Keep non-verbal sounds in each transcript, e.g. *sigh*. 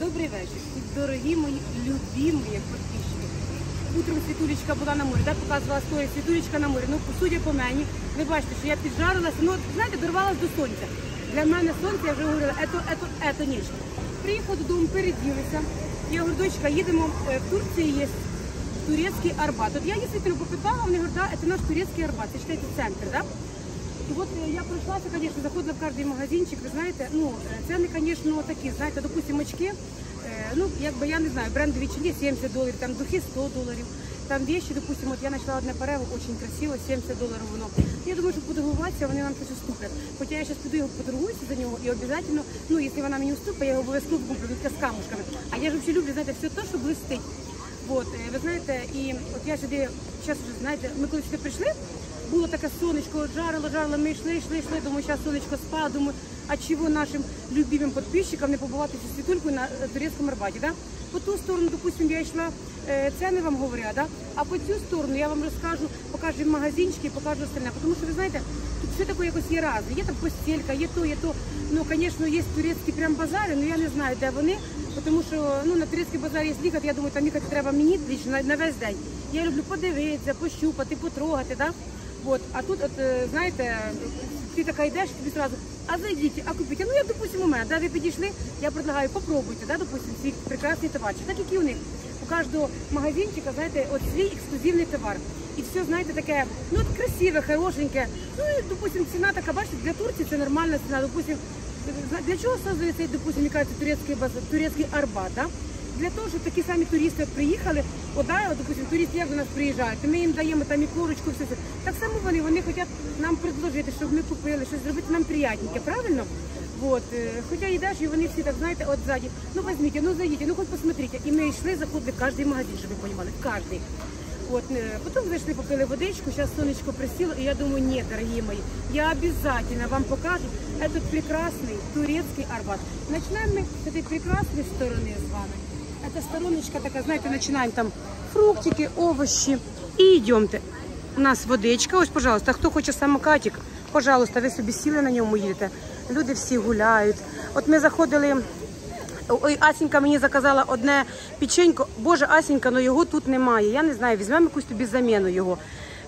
Добрий вечір, дорогі мої любимі підписчики. Утром Світулечка була на морі, да, показувала стоїть Світулечка на морі. Ну, судя по мені, ви бачите, що я піджарилася, ну, знаєте, дорвалась до сонця. Для мене сонце, я вже говорила, ето, ето, ето ніч. Приїхала додому, переділися. Я говорю, дочка, їдемо, е, в Турції є турецький Арбат. От я дійсно попитала, вони говорять, да, це наш турецький Арбат, це считайте центр, да? І от е, я пройшлася, звісно, заходила в кожний магазинчик, ви знаєте, ну, е, ціни, звісно, такі, знаєте, допустимо, очки, е, ну, якби, я не знаю, брендові чолі 70 доларів, там духи 100 доларів, там вещи, допустимо, от я знайшла одне перево, дуже красиво, 70 доларів воно. Я думаю, що подоргуватися, вони нам щось уступлять. Хоча я зараз піду його поторгуюся за нього і обов'язково, ну, якщо вона мені уступить, я його обов'язково куплю, він з камушками. А я ж взагалі люблю, знаєте, все те, що блистить. От, е, ви знаєте, і от я сюди, зараз вже знаєте, ми коли сюди прийшли, було таке сонечко, жарило, жарило, ми йшли, йшли, йшли, думаю, зараз сонечко спало, думаю, а чого нашим любимим підписчикам не побувати цю світулькою на турецькому Арбаті, да? По ту сторону, допустим, я йшла, е, ціни вам говорять, да? а по цю сторону я вам розкажу, покажу магазинчики, покажу остальне, тому що ви знаєте, тут все таке якось є разне, є там постілька, є то, є то, ну, звісно, є турецькі прям базари, але я не знаю, де вони, тому що ну, на турецький базар є їхати, я думаю, там їхати треба мені лично на, на весь день. Я люблю подивитися, пощупати, потрогати, да? Вот. А тут, от, е, знаєте, ти така йдеш, тобі одразу, а зайдіть, а купіть. Ну, я, допустим, у мене, да, ви підійшли, я предлагаю, попробуйте, да, допустим, свій прекрасний товарчик. Так як і у них. У кожного магазинчика, знаєте, от свій ексклюзивний товар. І все, знаєте, таке, ну, от красиве, хорошеньке. Ну, і, допустим, ціна така, бачите, для Турції це нормальна ціна. Допустим, для чого создали допустим, мені кажуть, турецький, базар, турецький арбат, да? Для того, щоб такі самі туристи приїхали, от, да, от, допустим, туристи як до нас приїжджають, то ми їм даємо там і курочку, все це. Так само вони, вони хочуть нам предложити, щоб ми купили, щось зробити нам приятненьке, правильно? Вот. е, Хоча йдеш, і вони всі так, знаєте, от ззаді, ну візьміть, ну зайдіть, ну хоч посмотрите. І ми йшли, заходили в кожний магазин, щоб ви розуміли, в кожний. Вот, е, потім зайшли, попили водичку, зараз сонечко присіло, і я думаю, ні, дорогі мої, я обязательно вам покажу этот прекрасный турецкий арбат. Начинаем мы с этой прекрасной стороны с вами. Это стороночка такая, знаете, начинаем там фруктики, овощи и идемте. У нас водичка, ось, пожалуйста, хто хоче самокатик, пожалуйста, ви собі сіли на ньому їдете. Люди всі гуляють. От ми заходили Ой, Асінька мені заказала одне печенько. Боже, Асінька, ну його тут немає. Я не знаю, візьмемо якусь тобі заміну його.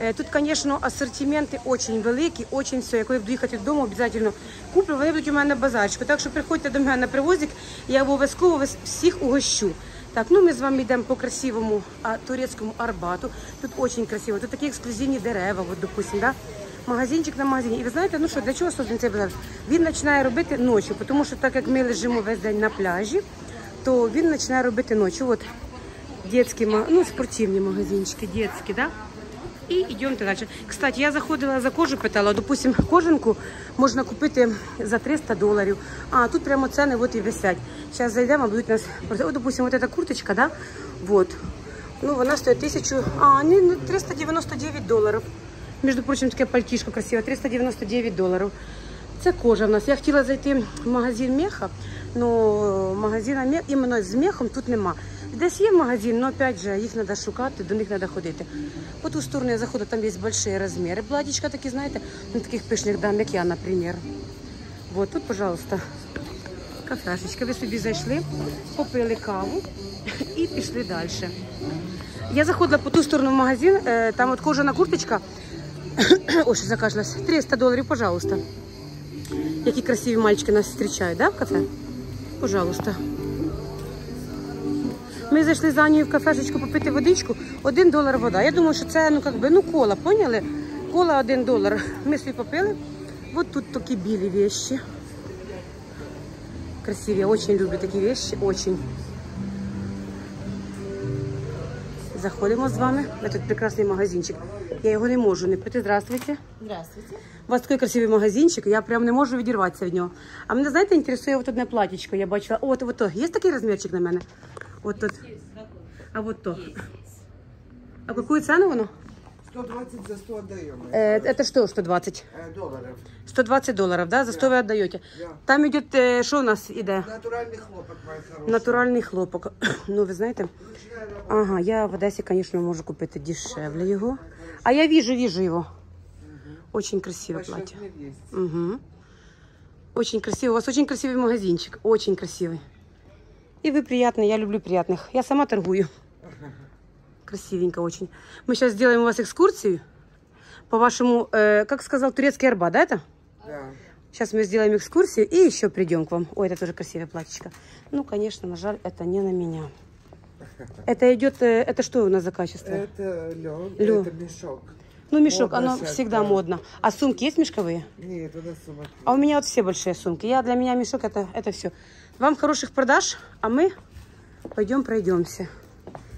Е, Тут, звісно, асортименти дуже великі, дуже все. Я буду їхати додому, обов'язково куплю, вони будуть у мене на базарчику. Так що приходьте до мене на привозик, я обов'язково всіх угощу. Так, ну ми з вами йдемо по красивому а, турецькому арбату. Тут дуже красиво. Тут такі ексклюзивні дерева, от, допустим, да? магазинчик на магазині. І ви знаєте, ну що, для чого созданий цей базар? Він починає робити ночі, тому що так як ми лежимо весь день на пляжі, то він починає робити ночі. От детські, ма- ну, спортивні магазинчики, детські, да? І йдемо далі. Кстати, я заходила за кожу, питала, допустим, кожанку можна купити за 300 доларів. А тут прямо ціни от і висять. Зараз зайдемо, будуть нас. От, допустим, вот эта курточка, да? Вот. Ну, вона стоїть 1000, а, ні, ну, 399 доларів. Між прочим, таке пальтішко красиве, 399 доларів. Це кожа в нас. Я хотіла зайти в магазин меха, але магазина іменно з мехом тут нема. Десь є магазин, але опять же їх треба шукати, до них треба ходити. По ту сторону я заходу, там є великі розміри. Платічка такі, знаєте, ну таких пишних дам, як я, наприклад. Вот тут, пожалуйста, кафешечка. Ви собі зайшли, попили каву і пішли далі. Я заходила по ту сторону в магазин, е, там от кожана курточка. *coughs* Ой, що закашлялась. 300 доларів, пожалуйста. Які красиві мальчики нас зустрічають, да, в кафе? Пожалуйста. Ми зайшли за Анією в кафешечку попити водичку. Один долар вода. Я думаю, що це ну как би, ну кола, поняли? Кола один долар. Ми собі попили. Вот тут такі білі вещи. Красиві. Я очень люблю такі вещи. Очень. Заходимо з вами. Ось тут прекрасний магазинчик. Я його не можу не прийти. Здравствуйте. Здравствуйте. У вас такий красивий магазинчик, я прям не можу відірватися від нього. А мене, знаєте, інтересує от одне платічко. Я бачила. О, от, от. Є такий розмірчик на мене? От тут. А от то. А яку ціну воно? 120 за 100 отдаем. Е, это что, 120? Э, долларов. 120 долларів, да? За 100 ви віддаєте. Да. Там йде, е, що у нас іде? Натуральный хлопок, мой хороший. Натуральний хлопок. *coughs* Ну, ви знаєте, Ручная работа. ага, я в Одесі, звісно, можу купити дешевле його. А я вижу, вижу його. Очень красиве Большой плаття. размер есть. Угу. Очень красивый. У вас очень красивый магазинчик. Очень красивый. И вы приятные, я люблю приятных. Я сама торгую. Красивенько очень. Мы сейчас сделаем у вас экскурсию по вашему, э, как сказал, турецкий арба, да это? Да. Сейчас мы сделаем экскурсию и еще придем к вам. Ой, это тоже красивое платьечко. Ну, конечно, на жаль, это не на меня. *laughs* Это идет, э, это что у нас за качество? Это лен, Лен. это мешок. Ну, мешок, модно оно сейчас, всегда да. модно. А сумки есть мешковые? Нет, это сумок. А у меня вот все большие сумки. Я для меня мешок это, это все. Вам хороших продаж, а мы пойдем пройдемся.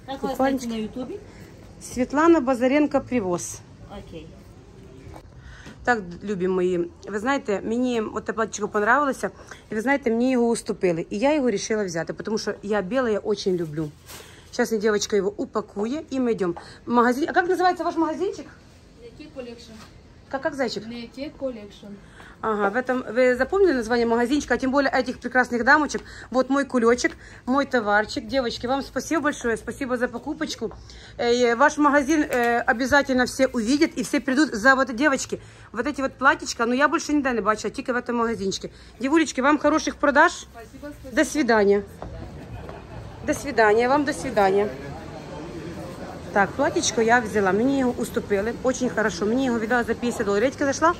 Как вас Купальнички. найти на ютубе? Светлана Базаренко привоз. Окей. Так, любі мої, ви знаєте, мені от те платічко понравилося, і ви знаєте, мені його уступили. І я його вирішила взяти, тому що я біле я дуже люблю. Зараз мне девочка його упакує, і ми йдемо. Магазин. А як називається ваш магазинчик? Лете коллекшн. Как, как зайчик? Лете коллекшн. Ага, в этом вы запомнили название магазинчика, а тем более этих прекрасных дамочек. Вот мой кулечек, мой товарчик. Девочки, вам спасибо большое, спасибо за покупочку. Э, ваш магазин э, обязательно все увидят и все придут за вот девочки. Вот эти вот платьичка, но я больше ніде не бачила, тільки в этом магазинчике. Девулечки, вам хороших продаж. Спасибо, спасибо. До свидания. До свидания, вам до свидания. Так, платічко я взяла, мені його уступили, очень хорошо, мені його віддали за 50 доларів. Редька зайшла,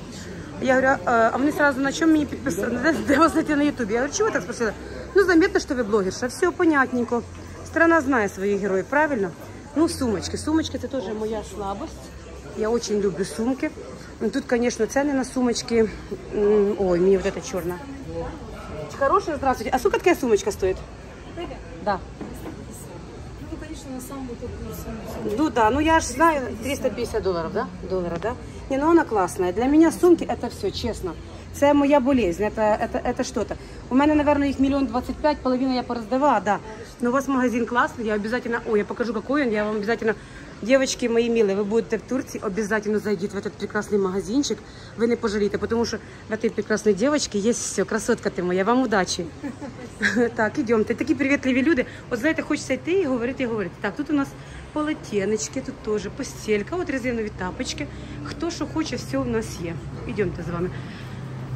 я говорю, «Е, а вони сразу на чому мені підписали? Де, де вас знайти на ютубі? Я говорю, чого ви так спросили? Ну, заметно, що ви блогерша, все понятненько. Страна знає своїх героїв, правильно? Ну, сумочки, сумочки це теж моя слабость. Я очень люблю сумки. Ну, Тут, конечно, цены на сумочки. М, Ой, мне вот эта черная. Хорошая, здравствуйте. А сколько такая сумочка стоит? Да. Ну, конечно, на самом такую сумму. Ну да, ну я же знаю, 350 долларов, да? Доллара, да? Не, ну она классная. Для меня сумки это все, честно. Це моя болезнь, это, это, это что-то. У мене, наверное, їх миллион двадцать пять, половина я пороздавала, да. Но у вас магазин классный, я обязательно, ой, я покажу, какой он, я вам обязательно... Девочки мои милые, вы будете в Турции, обязательно зайдите в этот прекрасный магазинчик, вы не пожалеете, потому что в этой прекрасной девочке есть все. Красотка ти моя, вам удачі. *laughs* Так, ідемте. Такі привітливі люди. От знаєте, хочеться йти і говорити, і говорити. Так, тут у нас полотенечки, тут теж постелька, от резинові тапочки. Хто що хоче, все у нас є. Ідемте з вами.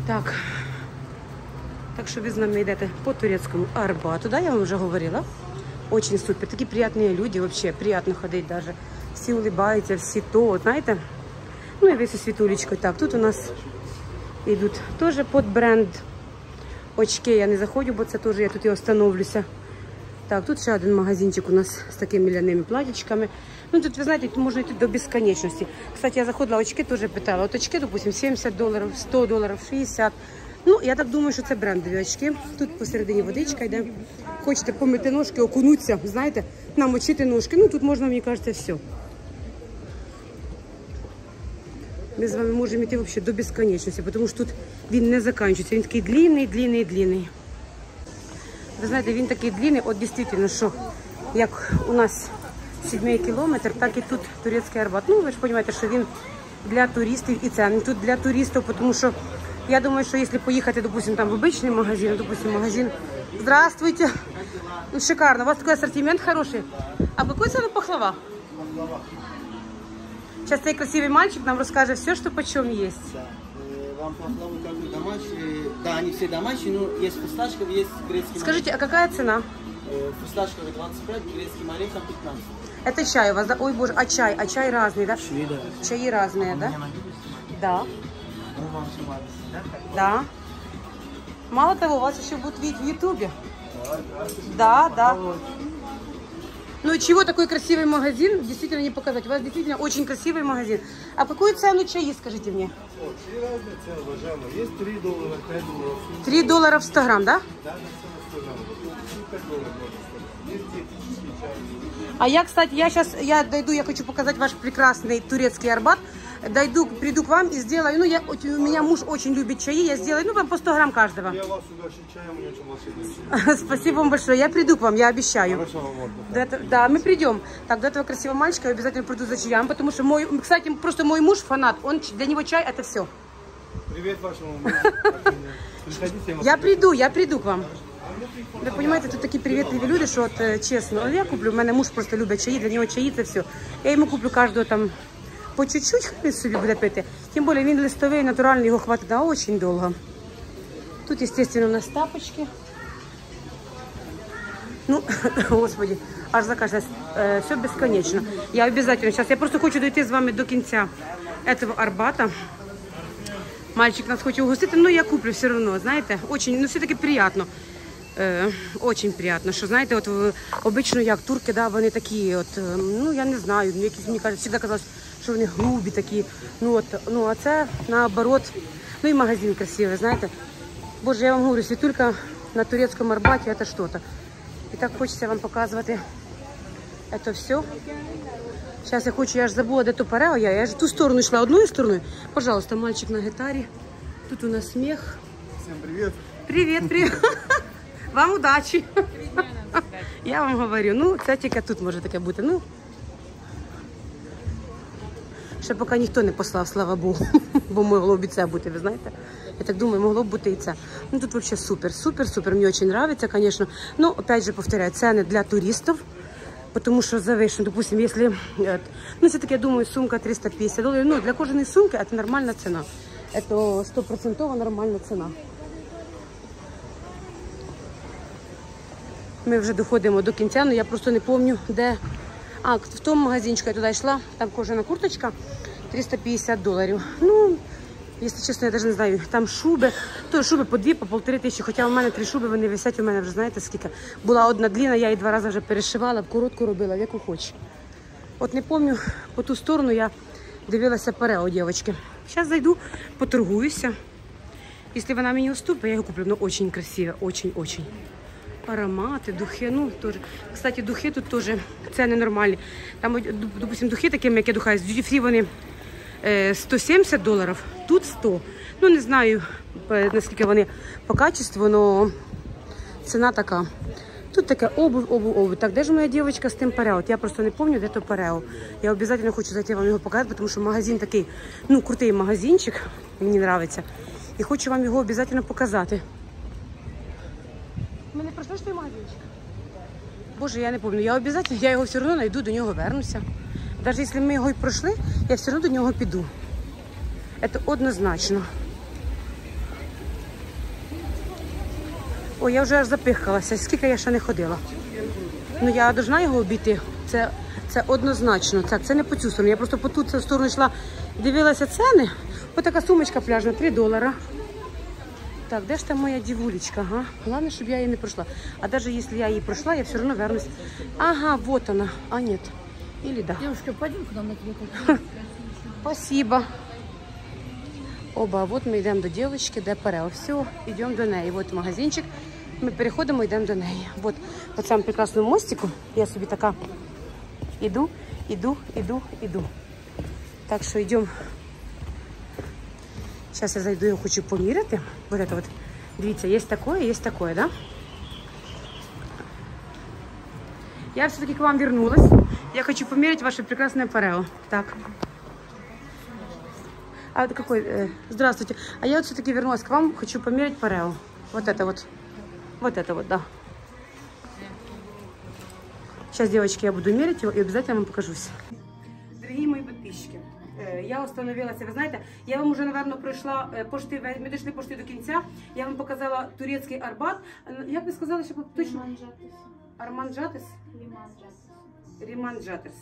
Так. Так що ви з нами йдете по турецькому Арбату, да, я вам вже говорила. Очень супер. Такі приятні люди, вообще приятно ходити даже. Всі улыбаються, всі то, знаєте. Ну і ви зі. Так, тут у нас йдуть теж під бренд. Очки я не заходжу, бо це теж я тут і остановлюся. Так, тут ще один магазинчик у нас з такими ляними платічками. Ну тут, ви знаєте, можна йти до безконечності. Кстати, я заходила, очки теж питала. От очки, допустим, 70 доларів, 100 доларів, 60. Ну, я так думаю, що це брендові очки. Тут посередині водичка йде. Хочете помити ножки, окунуться, знаєте, намочити ножки. Ну, тут можна, мені кажеться, все. Ми з вами можемо йти взагалі до безконечності, тому що тут він не закінчується. Він такий длинний, длинний, длинний. Ви знаєте, він такий длинний, от дійсно, що як у нас 7 кілометр, так і тут турецький арбат. Ну, ви ж розумієте, що він для туристів і це не тут для туристів, тому що я думаю, що якщо поїхати, допустим, там в обичний магазин, допустим, магазин. Здравствуйте. Ну, шикарно. У вас такой ассортимент хороший. А какой цены пахлава? Сейчас цей красивый мальчик нам расскажет все, что почем есть. Э, Вам пахлавы как бы домашние. Да, они все домашние, но есть фисташковые, есть грецкий Скажите, а какая цена? Э, Фисташковый 25, грецкий маленький 15. Это чай у вас, да? Ой, боже, а чай? А чай разный, да? Шведа. Чаи разные, да? Да. Ну. Да. Мало того, вас еще будут видеть в Ютубе. Да, да. Ну и чего такой красивый магазин, действительно не показать. У вас действительно очень красивый магазин. А какую цену чаи, скажите мне? Три разные цены, уважаемые. Есть 3 доллара, 5 долларов, 3 доллара в 100 грамм, да? даже 100 грамм. 5 долларов можно сказать. Есть диетический чай. А я, кстати, я сейчас, я дойду, я хочу показать ваш прекрасный турецкий арбат Дойду, приду к вам и сделаю, ну, я, у меня муж очень любит чаи, я сделаю, ну, вам по 100 грамм каждого. Я вас угощу чаем, у меня очень волшебный чай. Спасибо *laughs* вам большое, я приду к вам, я обещаю. Хорошо вам отдыха. До этого- да, мы придем. Так, до этого красивого мальчика я обязательно приду за чаем, потому что мой, кстати, просто мой муж фанат, он, ч- для него чай это все. Привет вашему мужу. *laughs* Приходите, я вас Я приду, я приду к вам. Ви розумієте, тут такі привітливі люди, що от е, чесно, от я куплю, в мене муж просто любить чаї, для нього чаї це все. Я йому куплю кожного там по чуть-чуть, хай собі буде пити. Тим більше він листовий, натуральний, його хватить на дуже довго. Тут, звісно, у нас тапочки. Ну, *coughs* господи, аж закашлялась. Е, все безконечно. Я обязательно сейчас, я просто хочу дойти з вами до кінця этого Арбата. Мальчик нас хоче угостити, но я куплю все равно, знаєте, очень, ну все-таки приятно. Е, очень приятно, що знаєте, от обично як турки, да, вони такі, от, е, ну я не знаю, ну, якісь мені кажуть, завжди казалось, що вони грубі такі. Ну от, ну а це наоборот, ну і магазин красивий, знаєте. Боже, я вам говорю, світулька на турецькому Арбаті це що-то. І так хочеться вам показувати це все. Зараз я хочу, я ж забула, де то парео я. Я ж ту сторону йшла одною стороною. Пожалуйста, мальчик на гітарі. Тут у нас сміх. Всем привет. Привіт, привіт. *laughs* Вам удачі. Я вам говорю, ну це тільки тут може таке бути. Ну ще поки ніхто не послав, слава Богу. *laughs* Бо могло б і це бути, ви знаєте. Я так думаю, могло б бути і це. Ну тут взагалі супер, супер, супер. Мені дуже подобається, звісно. Ну, опять же, повторяю, ціни для туристів. Потому что завышено, допустим, если, э, ну, все-таки, я думаю, сумка 350 долларов, ну, для кожаной сумки это нормальная цена. Это стопроцентово нормальная цена. Ми вже доходимо до кінця, але я просто не пам'ятаю, де. А, в тому магазинчику я туди йшла, там кожана курточка 350 доларів. Ну, якщо чесно, я навіть не знаю, там шуби, то шуби по дві, по полтори тисячі, хоча у мене три шуби, вони висять, у мене вже знаєте скільки. Була одна дліна, я її два рази вже перешивала, коротку робила, яку хоч. От не пам'ятаю, по ту сторону я дивилася парео, дівчатки. Зараз зайду, поторгуюся. Якщо вона мені уступить, я його куплю. Ну, дуже красиве, очень-очень. Аромати, духи, ну теж. Кстати, духи тут теж ціни нормальні. Там, допустим, духи такими, як я духаю, з Free вони е, 170 доларів, тут 100. Ну, не знаю, е, наскільки вони по качеству, але ціна така. Тут таке обувь, обувь, обувь. Так, де ж моя дівчинка з тим парео? Я просто не пам'ятаю, де то парео. Я обов'язково хочу зайти вам його показати, тому що магазин такий, ну, крутий магазинчик, мені подобається. І хочу вам його обов'язково показати. Пройшли ж той магазинчик? Боже, я не пам'ятаю. Я обов'язково, я його все одно знайду, до нього вернуся. Навіть якщо ми його і пройшли, я все одно до нього піду. Це однозначно. Ой, я вже аж запихалася, скільки я ще не ходила. Ну я должна його обійти. Це, це однозначно. Так, це не по цю сторону. Я просто по ту сторону йшла, дивилася ціни. Ось така сумочка пляжна, 3 долара. Так, де ж там моя дівулечка? Ага. Головне, щоб я її не пройшла. А навіть якщо я її пройшла, я все одно вернусь. Ага, вот она. А, нет. Или да. Девушка, пойдем к нам на твой Спасибо. Оба, от ми йдемо до дівчинки, де перео. Все, йдемо до неї. От магазинчик. Ми переходимо, йдемо до неї. От по цьому прекрасному мостику я собі така іду, іду, іду, іду. Так що йдемо. Зараз я зайду, я хочу поміряти. Вот это вот. Дивіться, є таке, є таке, да? Я все-таки к вам вернулась. Я хочу померить ваше прекрасное парео. Так. А это какой? э, здравствуйте. А я вот все-таки вернулась к вам, хочу померить парео. Вот это вот. Вот это вот, да. Сейчас, девочки, я буду мерить его и обязательно вам покажусь. Дорогі мої підписчики, е, я остановилася, ви знаєте, я вам вже, напевно, пройшла е, пошти, ми дійшли пошти до кінця, я вам показала турецький Арбат. Е, Як ви сказали, що точно? Арман Джатис? Ріман Джатерс.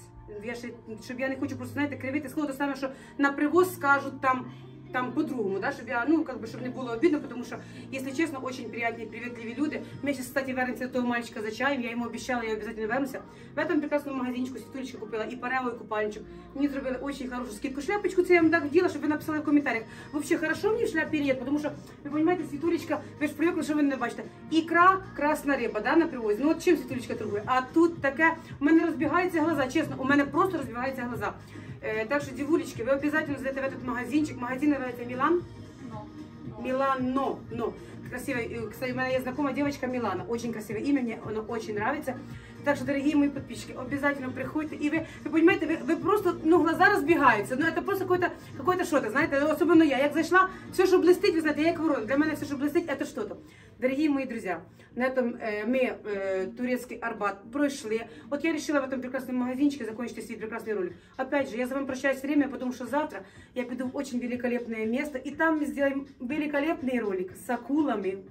Я ще, щоб я не хочу просто знаєте, кривити слово, то саме, що на привоз скажуть там. Там по-другому, да, щоб я, ну, как бы, щоб не було обідно, тому що, якщо чесно, очень приятні, привітливі люди. Ми зараз, кстати, вернемося до того мальчика за чаєм, я йому обіцяла, я обов'язково вернуся. В этом прекрасному магазинчику світулечка купила парео, і купальничок. Мені зробили очень хорошу скидку. Шляпочку я вам так вділа, щоб ви написали в коментарях. Вообще, хорошо мені в шляпі или нет, тому що, ви розумієте, світулечка, ви ж привикли, що ви не бачите. Ікра, красна риба, да, на привозі. Ну от чим світулечка торгує? А тут таке, у мене розбігаються глаза, чесно, у мене просто розбігаються глаза. Е, так що, дівулечки, ви обов'язково зайдете в этот магазинчик. Магазин називається Мілан. Милано, но. Красивая, э, кстати, у меня есть знакомая девочка Милана, очень красивое имя, мне оно очень нравится. Так что, дорогие мои подписчики, обязательно приходите. И вы, вы понимаете, вы, вы просто, ну, глаза разбегаются. Ну, это просто какое-то какое что-то, знаете, особенно я. Як зайшла, все, що блистить, ви знаєте, я як ворон. Для мене все, що блистить, это что-то. Дорогие мои друзья, на этом э, мы э, турецкий Арбат прошли. Вот я решила в этом прекрасном магазинчике закончить свой прекрасный ролик. Опять же, я за вами прощаюсь время, потому что завтра я пойду в очень великолепное место, и там мы сделаем великолепный ролик с акулами,